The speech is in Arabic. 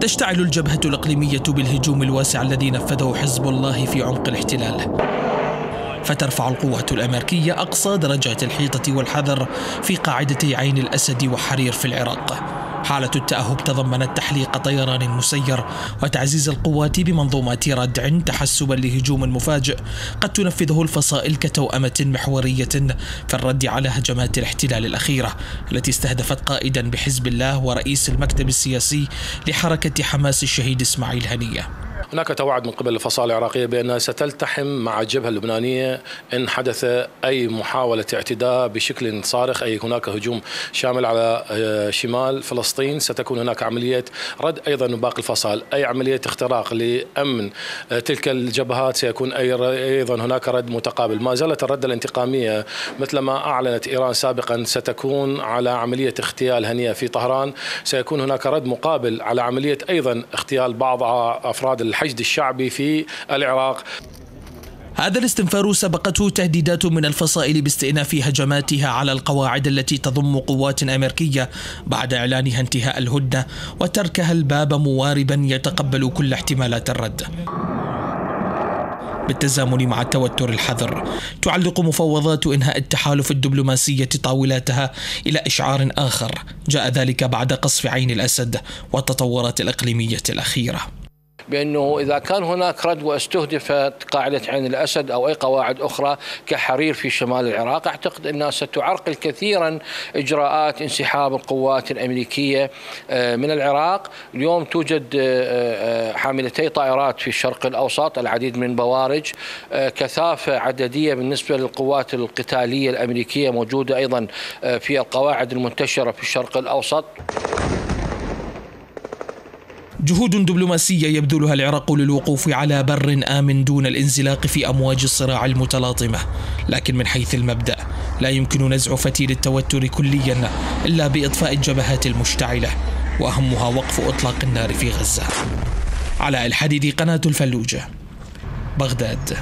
تشتعل الجبهة الإقليمية بالهجوم الواسع الذي نفذه حزب الله في عمق الاحتلال. فترفع القوات الأمريكية أقصى درجات الحيطة والحذر في قاعدتي عين الأسد وحرير في العراق. حالة التأهب تضمنت تحليق طيران مسير وتعزيز القوات بمنظومات ردع تحسبا لهجوم مفاجئ قد تنفذه الفصائل كتوأمة محورية في الرد على هجمات الاحتلال الأخيرة التي استهدفت قائدا بحزب الله ورئيس المكتب السياسي لحركة حماس الشهيد إسماعيل هنية. هناك توعد من قبل الفصائل العراقية بأنها ستلتحم مع الجبهة اللبنانية إن حدث أي محاولة اعتداء بشكل صارخ. أي هناك هجوم شامل على آه، شمال فلسطين. ستكون هناك عملية رد أيضا من باقي الفصائل. أي عملية اختراق لأمن آه، تلك الجبهات سيكون أيضا هناك رد متقابل. ما زالت الردة الانتقامية مثل ما أعلنت إيران سابقا ستكون على عملية اغتيال هنية في طهران. سيكون هناك رد مقابل على عملية أيضا اغتيال بعض أفراد الحشد الشعبي في العراق هذا الاستنفار سبقته تهديدات من الفصائل باستئناف هجماتها على القواعد التي تضم قوات أمريكية بعد إعلانها انتهاء الهدنة وتركها الباب مواربا يتقبل كل احتمالات الرد. بالتزامن مع التوتر الحذر تعلق مفوضات إنهاء التحالف الدبلوماسية طاولاتها إلى إشعار آخر جاء ذلك بعد قصف عين الأسد والتطورات الإقليمية الأخيرة بأنه إذا كان هناك رد واستهدفت قاعدة عين الأسد أو أي قواعد أخرى كحرير في شمال العراق أعتقد أنها ستعرقل كثيرا إجراءات انسحاب القوات الأمريكية آه، من العراق، اليوم توجد آه، آه، حاملتي طائرات في الشرق الأوسط العديد من بوارج كثافة عددية بالنسبة للقوات القتالية الأمريكية موجودة أيضا في القواعد المنتشرة في الشرق الأوسط. جهود دبلوماسية يبذلها العراق للوقوف على بر آمن دون الانزلاق في أمواج الصراع المتلاطمة، لكن من حيث المبدأ لا يمكن نزع فتيل التوتر كليا إلا بإطفاء الجبهات المشتعلة، وأهمها وقف إطلاق النار في غزة. علاء الحديدي قناة الفلوجة بغداد